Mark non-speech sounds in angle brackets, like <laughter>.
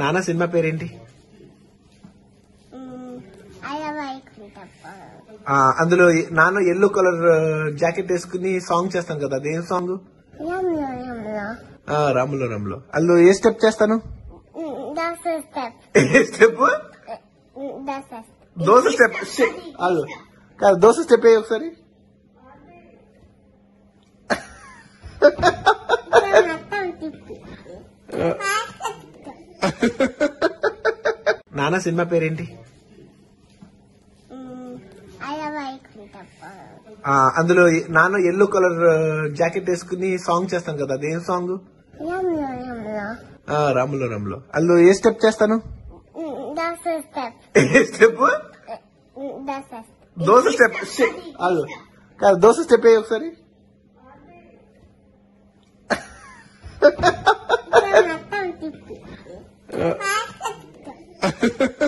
నాన్న సినిమా పేరేంటి? అందులో నాన్న ఎల్లో కలర్ జాకెట్ వేసుకుని సాంగ్ చేస్తాను కదా అదేం సాంగ్? రాములో రాములో. అందులో ఏ స్టెప్ చేస్తాను? దశ స్టెప్. దశ స్టెప్? అల్లు కాదు దోశ స్టెప్ ఏ ఒకసారి? తిప్పి. నాన్న సినిమా పేరేంటి? అందులో నాన్న ఎల్లో కలర్ జాకెట్ వేసుకుని సాంగ్ చేస్తాను కదా అదేం సాంగ్? రాములో రాములో. అందులో ఏ స్టెప్ చేస్తాను? స్టెప్. దశ స్టెప్? అల్లు కాదు దోశ స్టెప్ ఒకసారి? మొత్తం తిప్పి <laughs>